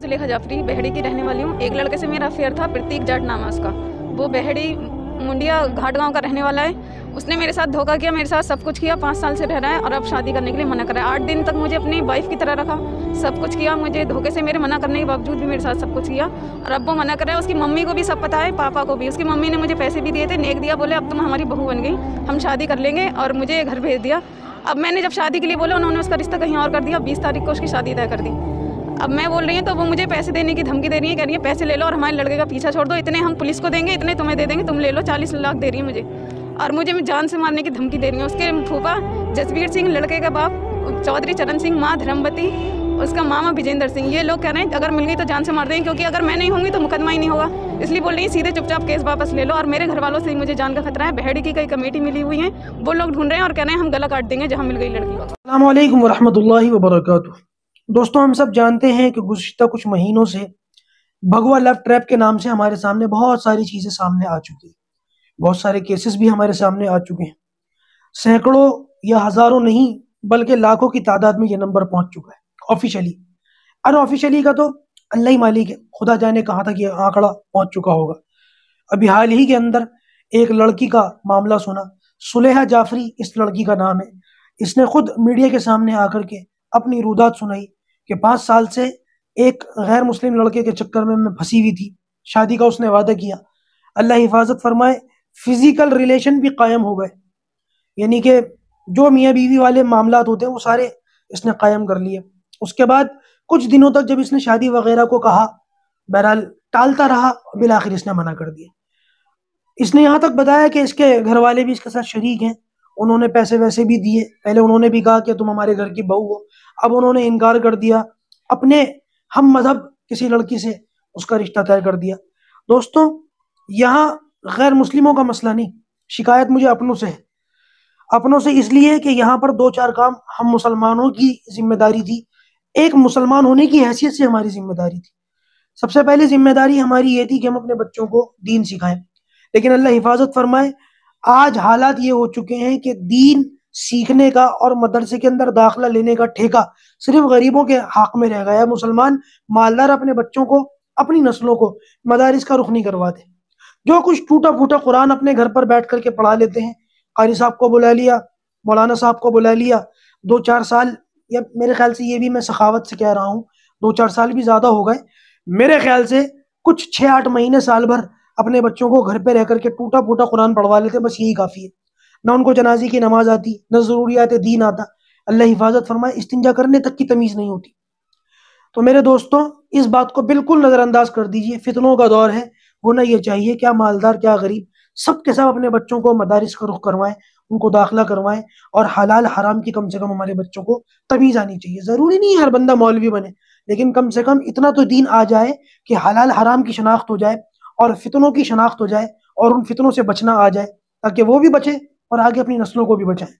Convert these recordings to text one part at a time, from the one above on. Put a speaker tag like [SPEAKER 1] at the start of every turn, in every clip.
[SPEAKER 1] जुलेखा जाफरी बहड़ी की रहने वाली हूँ। एक लड़के से मेरा अफेयर था, प्रतीक जाट नाम है उसका। वो बहड़ी, मुंडिया घाट गाँव का रहने वाला है। उसने मेरे साथ धोखा किया, मेरे साथ सब कुछ किया, पाँच साल से रह रहा है और अब शादी करने के लिए मना करा आठ दिन तक मुझे अपनी वाइफ की तरह रखा, सब कुछ किया, मुझे धोखे से मेरे मना करने के बावजूद भी मेरे साथ सब कुछ किया। और अब वो मना कर रहा है, उसकी मम्मी को भी सब पता है, पापा को भी। उसकी मम्मी ने मुझे पैसे भी दिए थे, नेक दिया, बोले, अब तुम हमारी बहू बन गई, हम शादी कर लेंगे और मुझे घर भेज दिया। अब मैंने जब शादी के लिए बोला, उन्होंने उसका रिश्ता कहीं और कर दिया, बीस तारीख को उसकी शादी तय कर दी। अब मैं बोल रही हूँ तो वो मुझे पैसे देने की धमकी दे रही है, कह रही है, पैसे ले लो और हमारे लड़के का पीछा छोड़ दो, इतने हम पुलिस को देंगे, इतने तुम्हें दे देंगे, तुम ले लो, चालीस लाख दे रही है मुझे। और मुझे जान से मारने की धमकी दे रही है, उसके फूफा, जसवीर सिंह, लड़के का बाप, चौधरी चरण सिंह, माँ धर्मवती उसका मामा विजेंद्र सिंह, ये लोग कह रहे हैं, अगर मिल गई तो जान से मार देंगे, क्योंकि अगर मैं नहीं होंगी तो मुकदमा ही नहीं होगा। इसलिए बोल रही है, सीधे चुपचाप केस वापस ले लो और मेरे घर वालों से मुझे जान का खतरा है, बहेड़ी की कई कमेटी मिली हुई है, वो लोग ढूंढ रहे हैं और कह रहे हैं, हम गला काट देंगे जहाँ मिल गई लड़की
[SPEAKER 2] अल्लाम वरहमतुल्लाहि वबरकातुहू। दोस्तों, हम सब जानते हैं कि गुज़श्ता कुछ महीनों से भगवा लव ट्रैप के नाम से हमारे सामने बहुत सारी चीज़ें सामने आ चुकी हैं। बहुत सारे केसेस भी हमारे सामने आ चुके हैं। सैकड़ों या हज़ारों नहीं, बल्कि लाखों की तादाद में ये नंबर पहुँच चुका है। ऑफिशियली अनऑफिशियली का तो अल्लाह ही मालिक है। खुदा जाने कहाँ तक ये आंकड़ा पहुँच चुका होगा। अभी हाल ही के अंदर एक लड़की का मामला सुना। सुलेहा जाफरी इस लड़की का नाम है। इसने खुद मीडिया के सामने आकर के अपनी रुदात सुनाई। कि पाँच साल से एक गैर मुस्लिम लड़के के चक्कर में मैं फंसी हुई थी। शादी का उसने वादा किया। अल्लाह हिफाजत फरमाए फ़िज़िकल रिलेशन भी कायम हो गए। यानी कि जो मियाँ बीवी वाले मामला होते हैं, वो सारे इसने कायम कर लिए। उसके बाद कुछ दिनों तक जब इसने शादी वगैरह को कहा, बहरहाल टालता रहा बिल आखिर इसने मना कर दिया। इसने यहाँ तक बताया कि इसके घर वाले भी इसके साथ शरीक हैं। उन्होंने पैसे वैसे भी दिए। पहले उन्होंने भी कहा कि तुम हमारे घर की बहू हो। अब उन्होंने इनकार कर दिया। अपने, हम मज़हब किसी लड़की से उसका रिश्ता तय कर दिया। दोस्तों, यहाँ गैर मुस्लिमों का मसला नहीं। शिकायत मुझे अपनों से है। अपनों से इसलिए कि यहाँ पर दो चार काम हम मुसलमानों की ज़िम्मेदारी थी। एक मुसलमान होने की हैसियत से हमारी ज़िम्मेदारी थी। सबसे पहले ज़िम्मेदारी हमारी ये थी कि हम अपने बच्चों को दीन सिखाएँ। लेकिन अल्लाह हिफाजत फरमाए आज हालात ये हो चुके हैं कि दीन सीखने का और मदरसे के अंदर दाखिला लेने का ठेका सिर्फ़ गरीबों के हक में रह गया है। मुसलमान मालदार अपने बच्चों को, अपनी नस्लों को मदारिस का रुख नहीं करवाते। जो कुछ टूटा फूटा कुरान अपने घर पर बैठ करके पढ़ा लेते हैं। कारी साहब को बुला लिया, मौलाना साहब को बुला लिया। दो चार साल, या मेरे ख्याल से ये भी मैं सखावत से कह रहा हूँ दो चार साल भी ज़्यादा हो गए। मेरे ख्याल से कुछ छः आठ महीने साल भर अपने बच्चों को घर पे रह करके टूटा फूटा कुरान पढ़वा लेते, बस यही काफ़ी है। ना उनको जनाजी की नमाज़ आती, न ज़रूरियात दीन आता। अल्लाह हिफाजत फरमाए, इस्तिंजा करने तक की तमीज़ नहीं होती। तो मेरे दोस्तों, इस बात को बिल्कुल नज़रअंदाज कर दीजिए, फितनों का दौर है होना ये चाहिए क्या मालदार, क्या गरीब सब के सब अपने बच्चों को मदारिस का रुख करवाएँ, उनको दाखिला करवाएँ, और हलाल हराम की कम से कम हमारे बच्चों को तमीज़ आनी चाहिए। ज़रूरी नहीं हर बंदा मौलवी बने, लेकिन कम से कम इतना तो दीन आ जाए कि हलाल हराम की शनाख्त हो जाए और फितनों की शनाख्त हो जाए और उन फितनों से बचना आ जाए, ताकि वो भी बचे और आगे अपनी नस्लों को भी बचाएँ।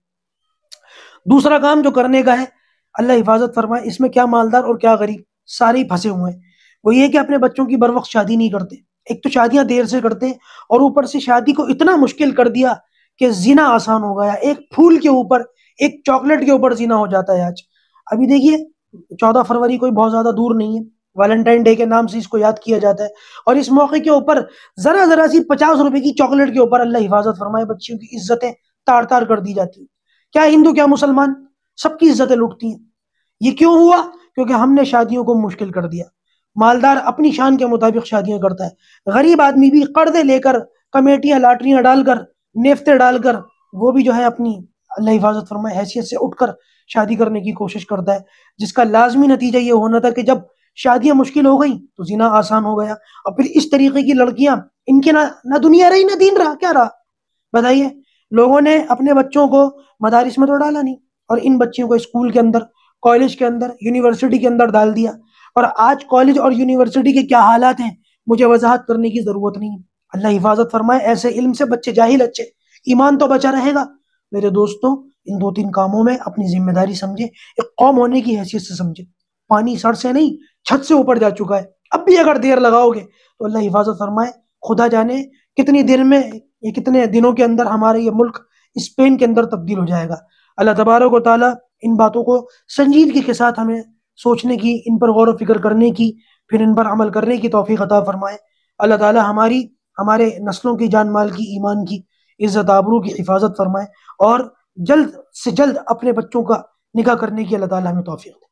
[SPEAKER 2] दूसरा काम जो करने का है, अल्लाह हिफाजत फरमाए, इसमें क्या मालदार और क्या गरीब, सारे ही फंसे हुए हैं। वो ये कि अपने बच्चों की बर वक्त शादी नहीं करते। एक तो शादियाँ देर से करते हैं और ऊपर से शादी को इतना मुश्किल कर दिया कि जीना आसान हो गया। एक फूल के ऊपर, एक चॉकलेट के ऊपर जीना हो जाता है आज। अभी देखिए, चौदह फरवरी कोई बहुत ज़्यादा दूर नहीं है। वैलेंटाइन डे के नाम से इसको याद किया जाता है। और इस मौके के ऊपर जरा जरा सी पचास रुपए की चॉकलेट के ऊपर अल्लाह हिफाजत फरमाए, बच्चियों की इज्जतें तार तार कर दी जाती है। क्या हिंदू, क्या मुसलमान, सबकी इज्जतें लुटती हैं। ये क्यों हुआ? क्योंकि हमने शादियों को मुश्किल कर दिया। मालदार अपनी शान के मुताबिक शादियाँ करता है। गरीब आदमी भी कर्जे लेकर, कमेटियाँ, लाटरियाँ डालकर, नेफ्ते डालकर, वो भी जो है अपनी अल्लाह हिफाजत फरमाए, हैसियत से उठकर शादी करने की कोशिश करता है। जिसका लाजमी नतीजा ये होना था कि जब शादियाँ मुश्किल हो गई तो जीना आसान हो गया। और फिर इस तरीके की लड़कियाँ, इनके ना ना दुनिया रही, ना दीन रहा, क्या रहा? बताइए, लोगों ने अपने बच्चों को मदारिस में तो डाला नहीं, और इन बच्चियों को स्कूल के अंदर, कॉलेज के अंदर, यूनिवर्सिटी के अंदर डाल दिया। और आज कॉलेज और यूनिवर्सिटी के क्या हालात हैं, मुझे वजाहत करने की ज़रूरत नहीं अल्लाह हिफाजत फरमाए, ऐसे इल्म से बच्चे जाहिल अच्छे, ईमान तो बचा रहेगा। मेरे दोस्तों, इन दो तीन कामों में अपनी ज़िम्मेदारी समझे, एक कौम होने की हैसियत से समझे। पानी सर से नहीं छत से ऊपर जा चुका है। अब भी अगर देर लगाओगे तो अल्लाह हिफाजत फरमाए, खुदा जाने कितनी देर में ये कितने दिनों के अंदर हमारे ये मुल्क स्पेन के अंदर तब्दील हो जाएगा। अल्लाह तबारक ताला इन बातों को संजीदगी के साथ हमें सोचने की, इन पर गौर फ़िक्र करने की, फिर इन पर अमल करने की तौफीक अता फरमाए। अल्लाह ताला हमारी, हमारे नस्लों की, जान माल की, ईमान की, इज़्ज़त आबरू की हिफाजत फरमाए और जल्द से जल्द अपने बच्चों का निकाह करने की अल्लाह ताला हमें तौफीक दे।